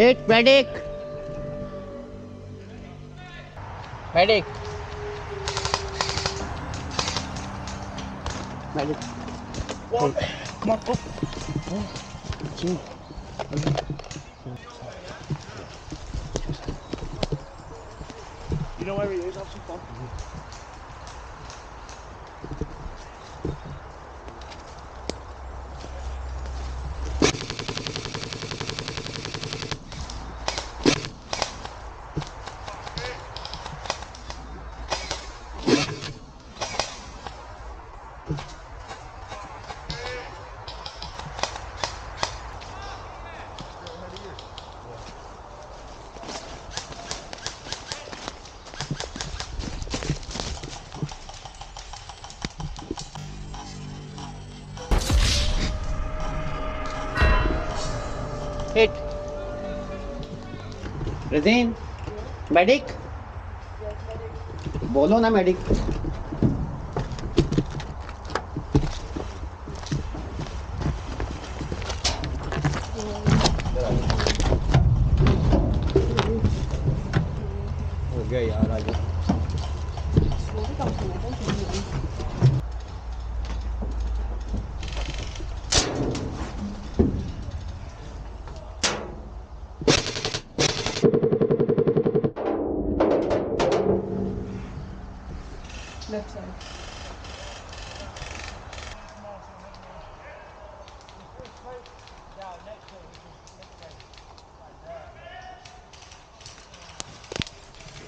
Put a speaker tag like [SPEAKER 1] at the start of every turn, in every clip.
[SPEAKER 1] Hit medic. Medic. Medic.
[SPEAKER 2] One. Come on, up.
[SPEAKER 1] Two.
[SPEAKER 2] You know where he is, have some fun.
[SPEAKER 1] Medic बोलो ना
[SPEAKER 3] medic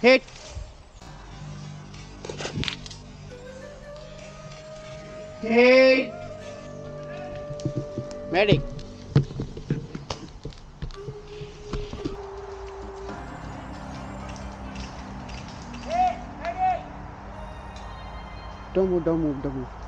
[SPEAKER 1] Hit. Hit. Medic. Don't move, don't move, don't move.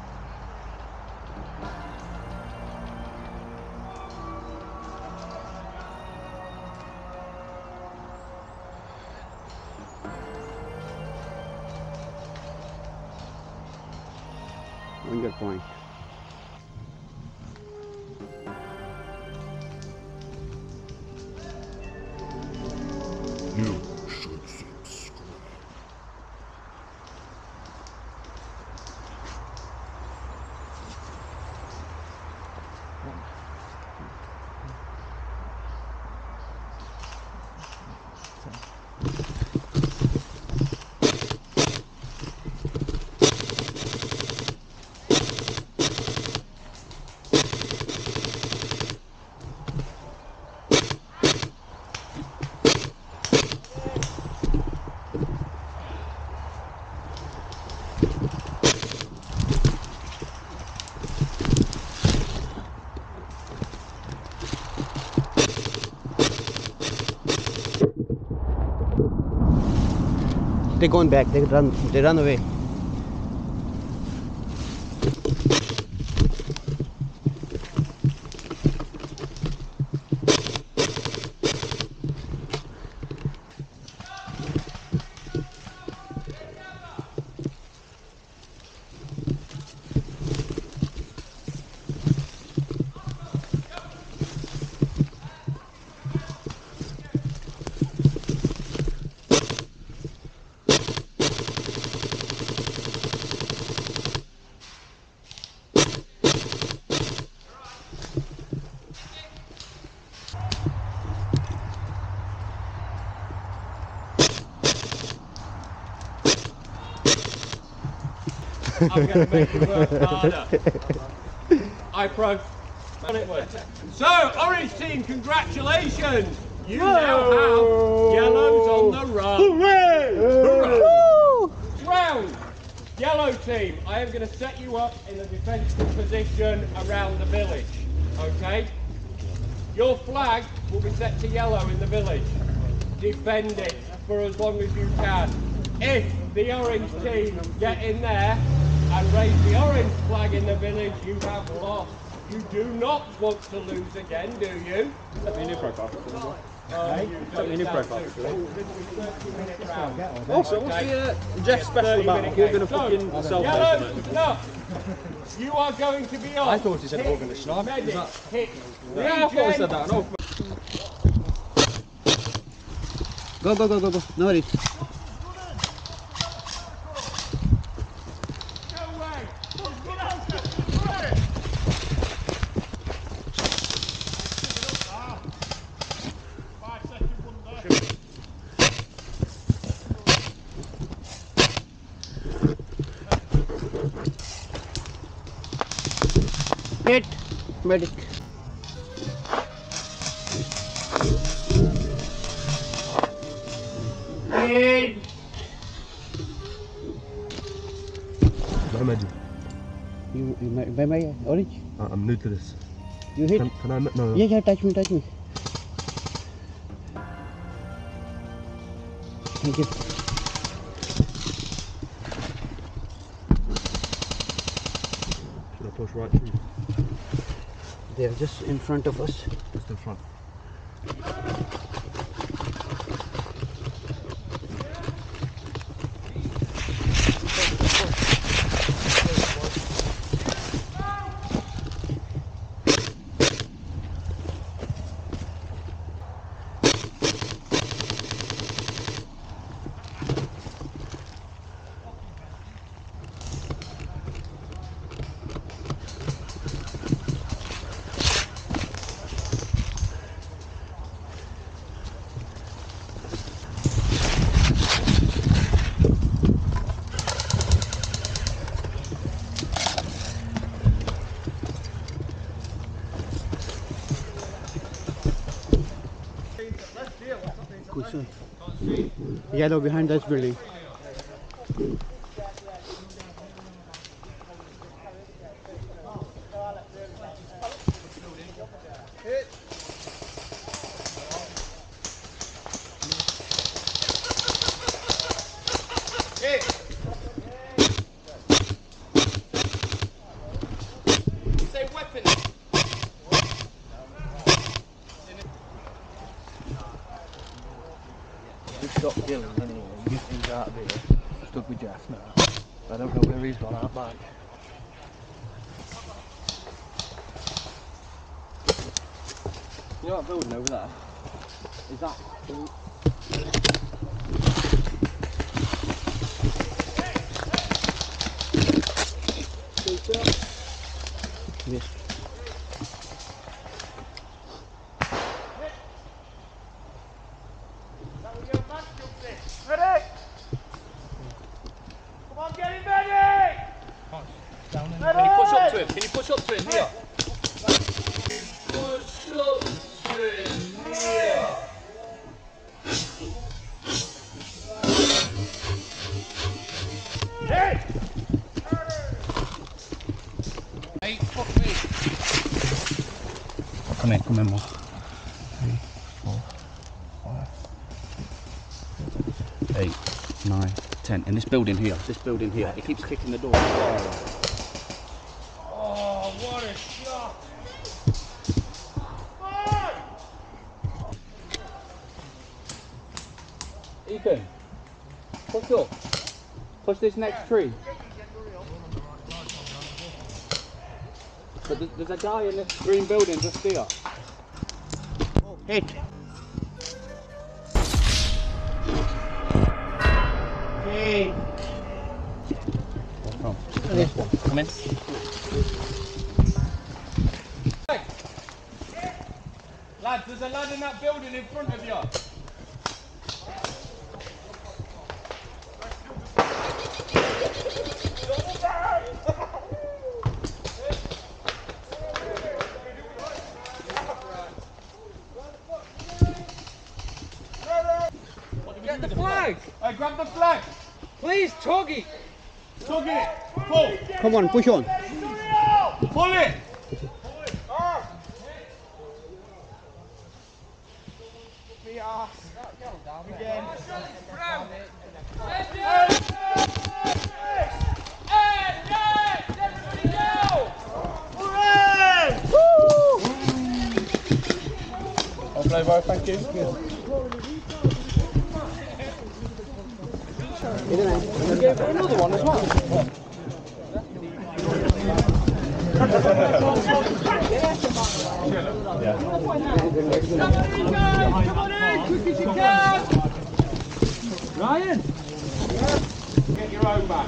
[SPEAKER 1] They're going back. They run. They run away.
[SPEAKER 4] I'm going to make it work harder. I pro. And it. So, Orange team, congratulations! You now have yellows on the run. Hooray! Round. Yellow team, I am going to set you up in a defensive position around the village. Okay? Your flag will be set to yellow in the village. Defend it for as long as you can. If the orange team get in there and raise the orange flag in the village, you have lost. You do not want to lose again, do you?
[SPEAKER 2] Set me a new profile.
[SPEAKER 4] You
[SPEAKER 2] Set me a new
[SPEAKER 4] don't
[SPEAKER 2] profile.
[SPEAKER 4] have to. This is 30 minute round.
[SPEAKER 2] Also, what's
[SPEAKER 4] Okay.
[SPEAKER 2] the uh, Jeff special about?
[SPEAKER 4] minute
[SPEAKER 2] We're
[SPEAKER 4] game.
[SPEAKER 2] going to fucking
[SPEAKER 4] So,
[SPEAKER 2] self
[SPEAKER 4] Yellow, no. You are going to be on.
[SPEAKER 2] I thought he said we're gonna snipe. Is that-
[SPEAKER 4] hit.
[SPEAKER 2] Yeah, I thought he said that. I know.
[SPEAKER 1] Go, go, go, go, go. No worries.
[SPEAKER 5] I'm new to this.
[SPEAKER 1] You hit.
[SPEAKER 5] Can, can I? No, no.
[SPEAKER 1] Yeah, yeah. Touch me, touch me. Thank you.
[SPEAKER 5] Should I push right through?
[SPEAKER 1] They're just in front of us.
[SPEAKER 5] Just in front.
[SPEAKER 1] Kusa. Yellow behind this building.
[SPEAKER 6] mesmo. Ten. In this building here, this building here, it keeps kicking the door.
[SPEAKER 4] Oh, what a shot.
[SPEAKER 6] Ethan, push up. Push this next tree. But there's, there's a guy in this green building just here.
[SPEAKER 1] Hit.
[SPEAKER 6] Come in.
[SPEAKER 4] Lads, there's a lad in that building in front of you. Get the flag! Hey, grab the flag! Please, tug it! Tug it! Pull!
[SPEAKER 1] Come on, push on.
[SPEAKER 4] Pull it!
[SPEAKER 2] I'll play ball, thank you.
[SPEAKER 6] Another one as well.
[SPEAKER 4] Come on in, guys! Come on in, quick as you Ryan? Get your own back.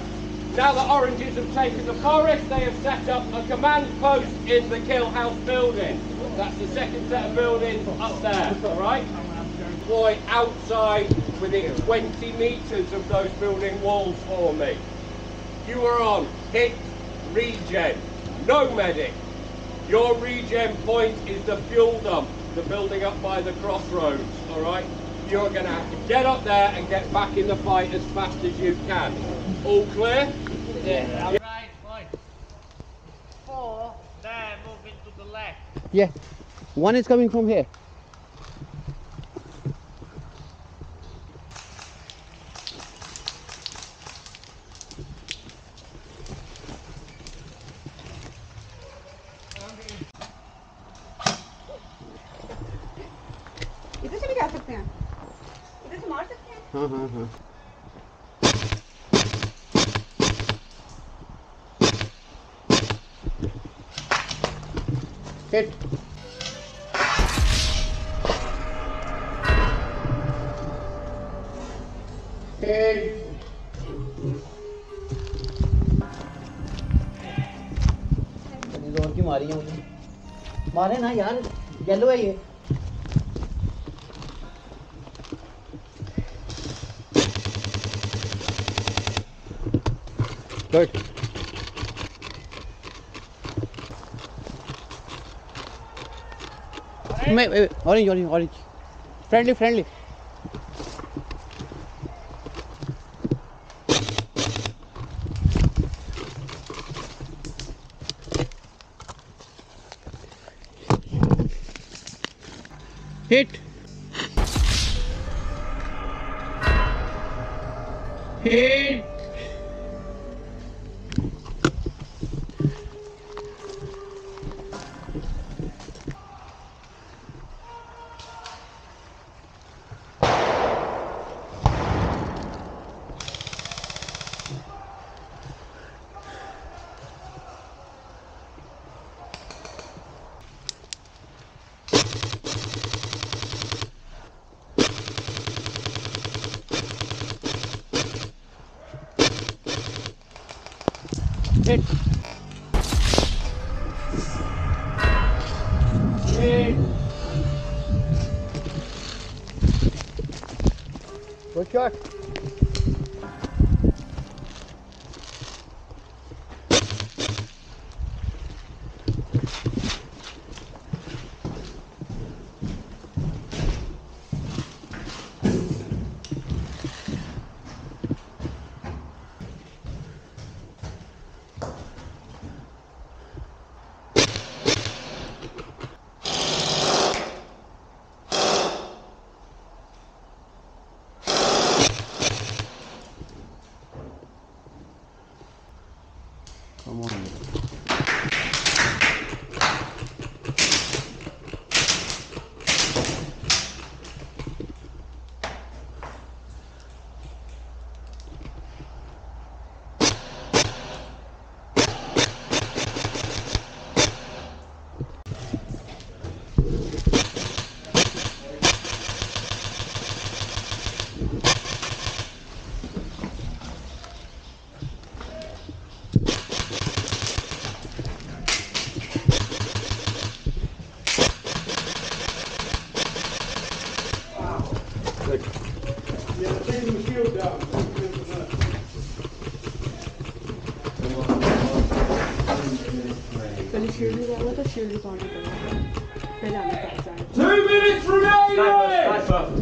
[SPEAKER 4] Now the Oranges have taken the forest, they have set up a command post in the Kill House building. That's the second set of buildings up there, alright? Deploy outside within 20 metres of those building walls for me. You are on hit regen, no medic. Your regen point is the fuel dump, the building up by the crossroads, alright? You're going to have to get up there and get back in the fight as fast as you can. All clear? Yeah.
[SPEAKER 7] Right, fine. Four, there, moving to the left.
[SPEAKER 1] Yeah. One is coming from here. Hit. मारी है मुझे मारे ना यार yellow है ये। Good. Wait, wait, wait. Orange, orange, orange. Friendly, friendly. Hit. Hit. Hit. Hit. Good shot.
[SPEAKER 3] Shirdi जाना तो शिरडी पहुंचना पड़ेगा पहले आने का जाए
[SPEAKER 4] Two minutes remaining! Far.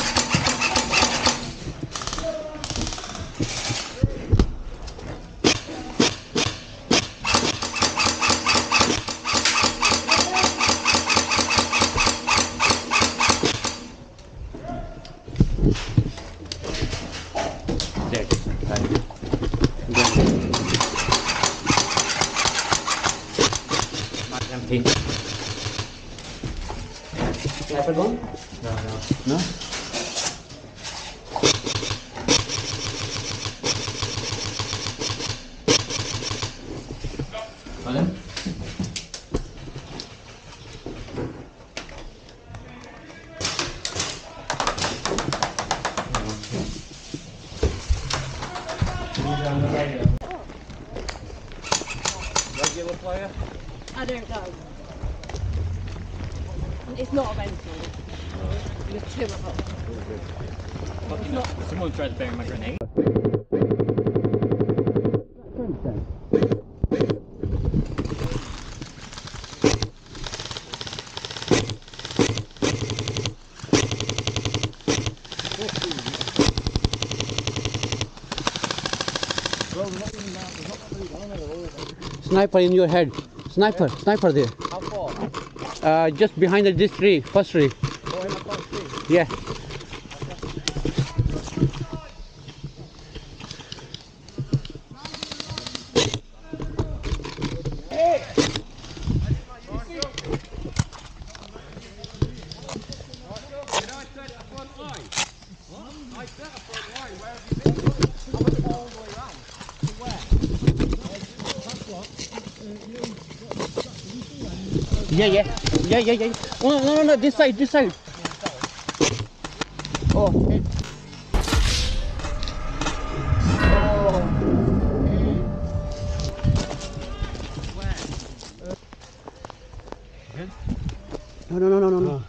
[SPEAKER 1] Sniper in your head. Sniper, sniper there.
[SPEAKER 6] How far?
[SPEAKER 1] Uh, just behind this tree, first tree.
[SPEAKER 6] Oh, in the front seat.
[SPEAKER 1] Yeah. Yeah, yeah, yeah, yeah, yeah. Oh, no, no, no, this side, this side. Oh, hey. No, no, no, no, no, no.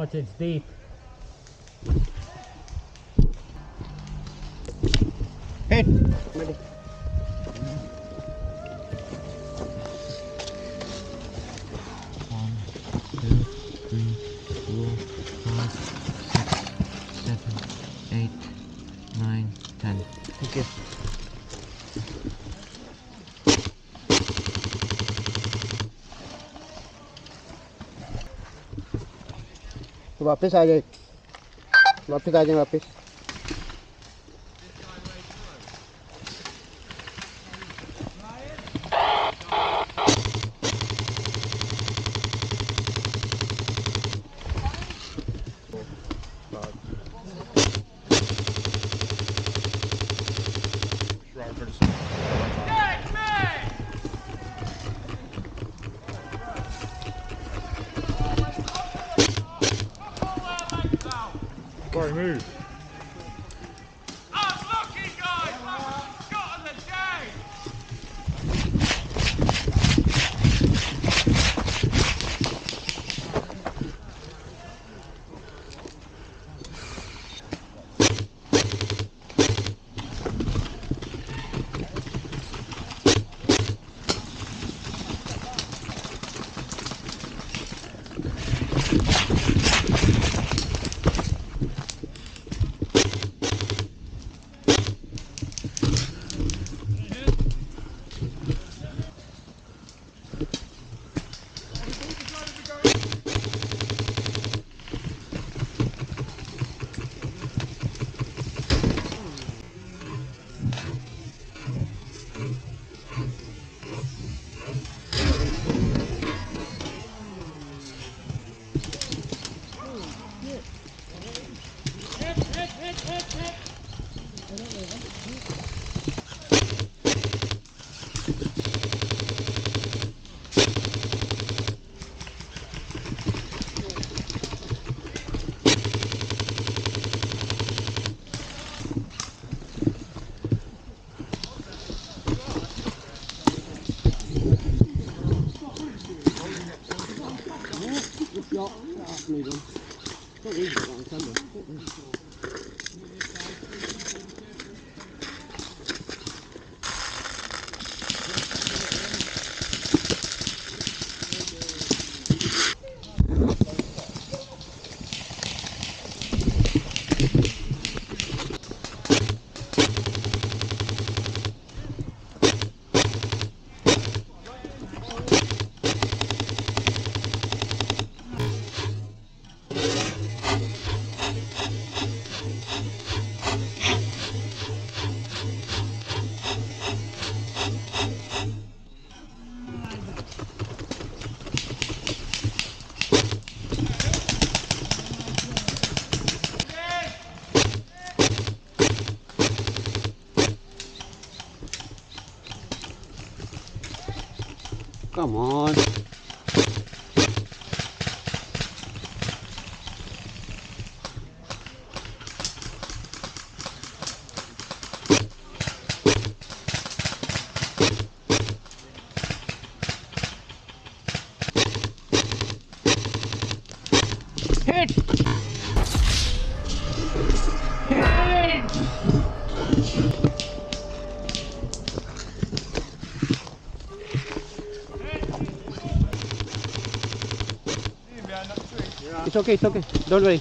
[SPEAKER 7] Watch it's deep.
[SPEAKER 1] Hey. वापस आ जाए। वापस आ जाए वापस।
[SPEAKER 2] Sorry, move.
[SPEAKER 4] Thank you.
[SPEAKER 1] Come on. It's okay, it's okay. Don't worry.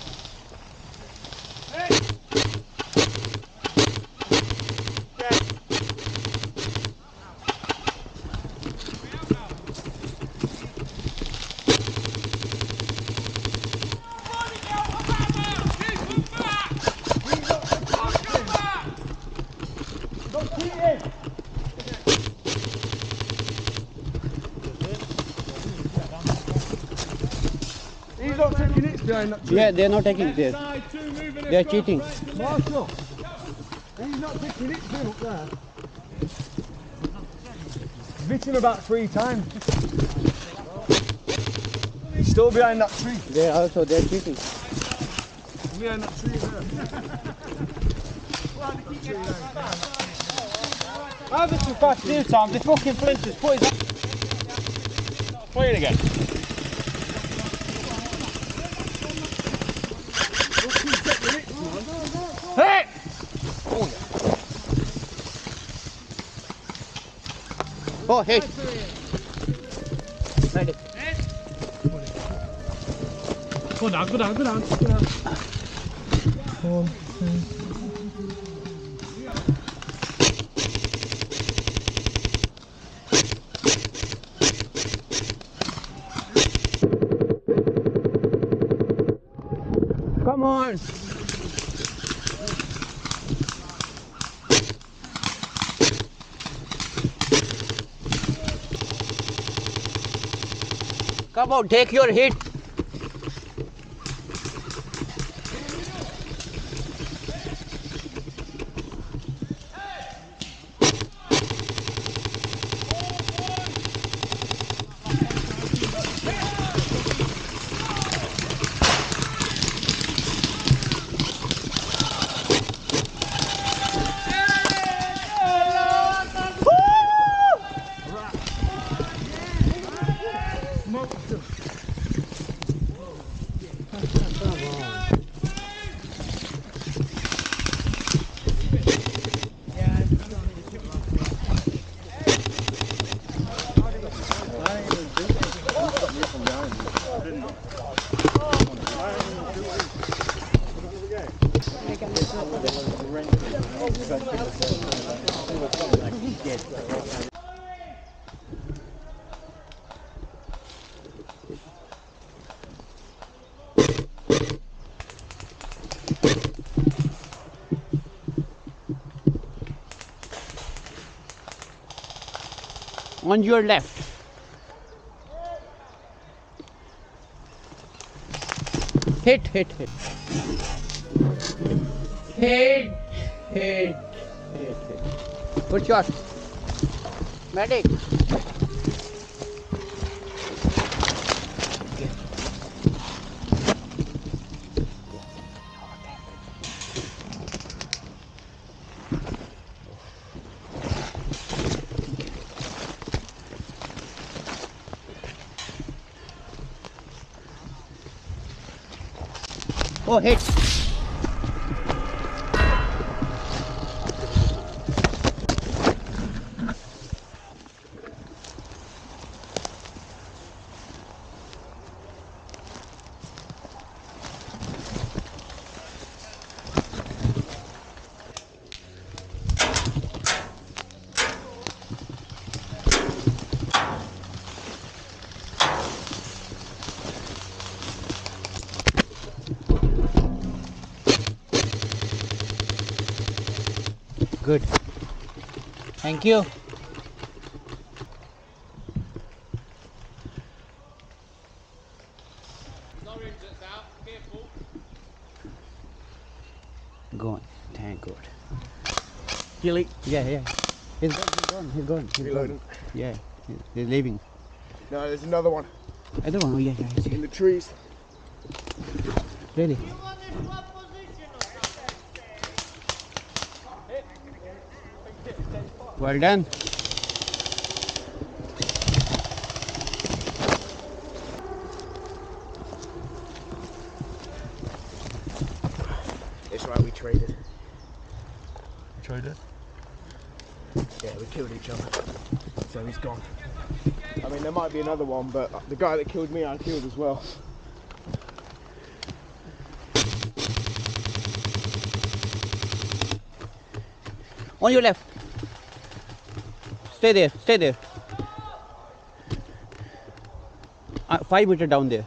[SPEAKER 8] He's not taking it behind.
[SPEAKER 1] Yeah, they're not taking this.
[SPEAKER 4] Side two moving
[SPEAKER 1] They're cheating.
[SPEAKER 4] right.
[SPEAKER 8] Marshall, he's not taking it down up there. Bit him about three times. He's still behind that tree.
[SPEAKER 1] They're also they're cheating.
[SPEAKER 8] Behind that tree there.
[SPEAKER 2] I've been too fast two times. The fucking flinters put his. Play it again. Hey!
[SPEAKER 1] Oh, hey.
[SPEAKER 9] Go down, go down, go down, go down.
[SPEAKER 1] On. Come on, take your hit. On your left. Hit, hit, hit. Hit, hit, hit. Good shot. Medic. Oh, hit. Good. Thank you.
[SPEAKER 4] Orange that's out. Careful.
[SPEAKER 1] Gone. Thank God. Kill. Yeah, yeah. He's gone. He's gone. He's gone. He's gone. Yeah. he- He's leaving.
[SPEAKER 8] No, there's another one
[SPEAKER 1] Either one. Oh, yeah, yeah.
[SPEAKER 8] In the trees.
[SPEAKER 1] Really? Well done.
[SPEAKER 8] It's right, we traded.
[SPEAKER 5] Traded.
[SPEAKER 8] Yeah, we killed each other. So he's gone. I mean, there might be another one, but the guy that killed me, I killed as well.
[SPEAKER 1] On your left. Stay there. Stay there. Uh, five meter down there.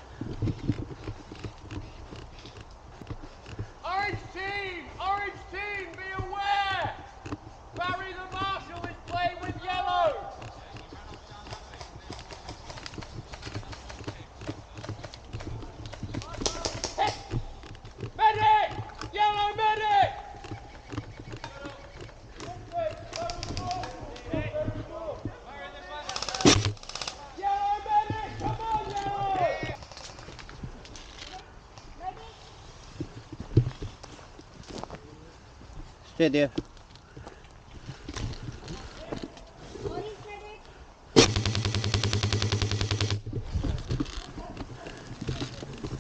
[SPEAKER 4] Orange team! Orange team, be aware! Barry the Marshal is playing with yellow! Medic! Yellow medic! Yellow medic! Come on, yellow!
[SPEAKER 1] Stay there.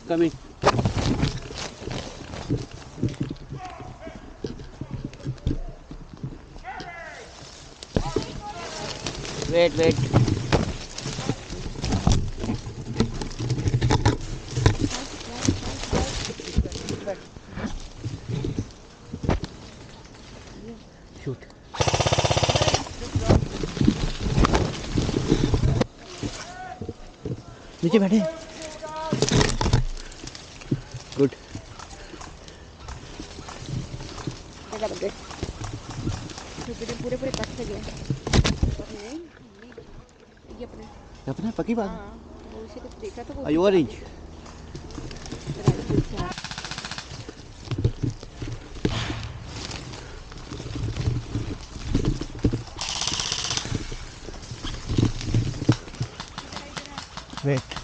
[SPEAKER 1] Come in. Wait, wait. नीचे बैठे। Good
[SPEAKER 3] पूरे पूरे ये अपने
[SPEAKER 1] अपना पकी बात। आई orange Wait.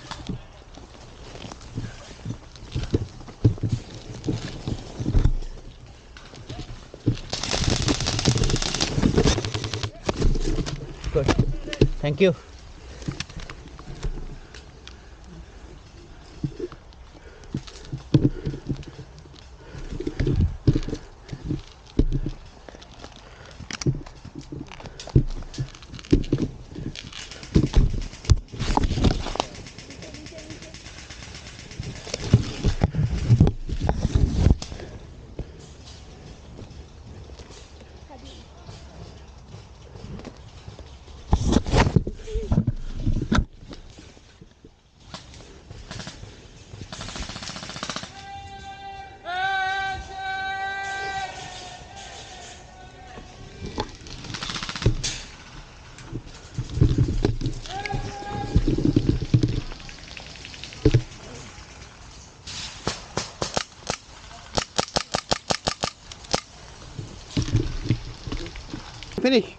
[SPEAKER 1] Finish.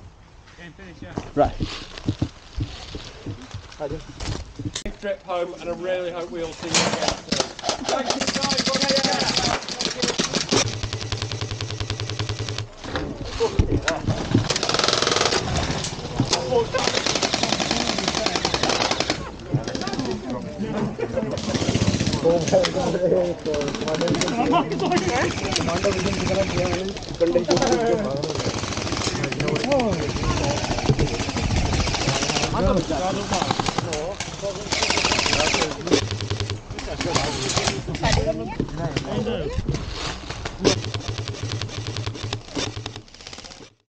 [SPEAKER 4] Game finished, yeah.
[SPEAKER 1] Right.
[SPEAKER 4] Safe trip home, and I really hope we all see you again. Thank you guys.
[SPEAKER 5] I know. 한번더